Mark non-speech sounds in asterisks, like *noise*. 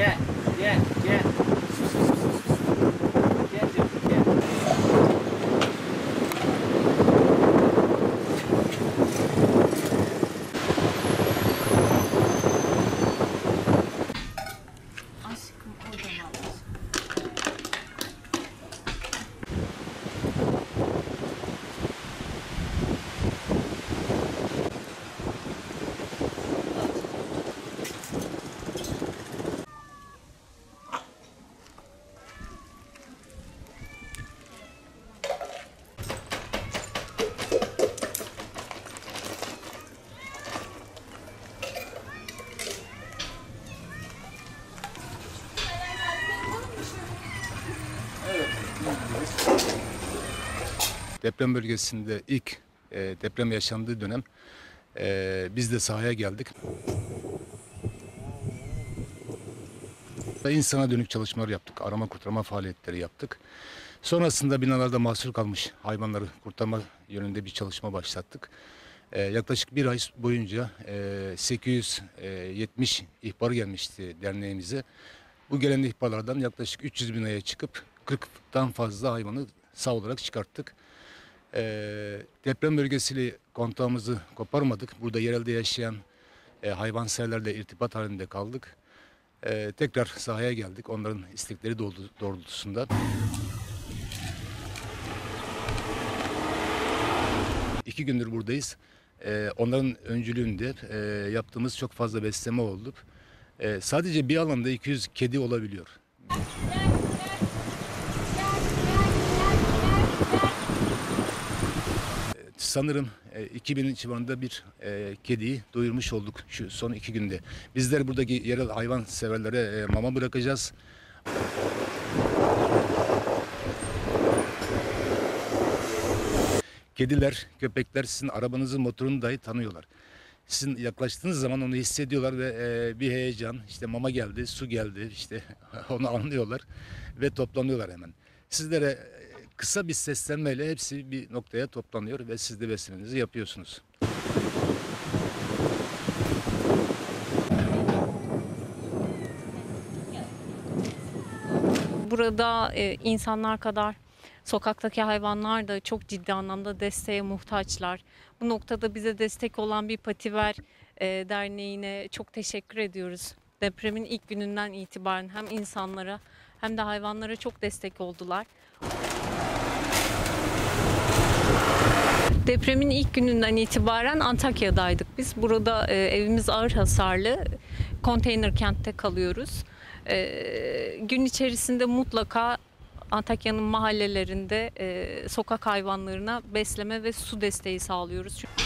Yeah. Deprem bölgesinde ilk e, deprem yaşandığı dönem e, biz de sahaya geldik. Ve dönük çalışmalar yaptık. Arama kurtarma faaliyetleri yaptık. Sonrasında binalarda mahsur kalmış hayvanları kurtarma yönünde bir çalışma başlattık. E, yaklaşık bir ay boyunca e, 870 ihbar gelmişti derneğimize. Bu gelen ihbarlardan yaklaşık 300 binaya çıkıp 40'tan fazla hayvanı sağ olarak çıkarttık. E, deprem bölgesiyle kontağımızı koparmadık. Burada yerelde yaşayan e, hayvanseverlerle irtibat halinde kaldık. E, tekrar sahaya geldik onların istekleri doğrultu- doğrultusunda. İki gündür buradayız. E, onların öncülüğünde e, yaptığımız çok fazla besleme oldu. E, sadece bir alanda 200 kedi olabiliyor. Sanırım e, 2000 civarında bir e, kediyi doyurmuş olduk şu son iki günde. Bizler buradaki yerel hayvan severlere e, mama bırakacağız. Kediler, köpekler sizin arabanızın motorunu dahi tanıyorlar. Sizin yaklaştığınız zaman onu hissediyorlar ve e, bir heyecan, işte mama geldi, su geldi, işte *laughs* onu anlıyorlar ve toplanıyorlar hemen. Sizlere kısa bir seslenmeyle hepsi bir noktaya toplanıyor ve siz de beslemenizi yapıyorsunuz. Burada e, insanlar kadar sokaktaki hayvanlar da çok ciddi anlamda desteğe muhtaçlar. Bu noktada bize destek olan bir Pativer e, Derneği'ne çok teşekkür ediyoruz. Depremin ilk gününden itibaren hem insanlara hem de hayvanlara çok destek oldular. Depremin ilk gününden itibaren Antakya'daydık biz. Burada e, evimiz ağır hasarlı. Konteyner kentte kalıyoruz. E, gün içerisinde mutlaka Antakya'nın mahallelerinde e, sokak hayvanlarına besleme ve su desteği sağlıyoruz. Çünkü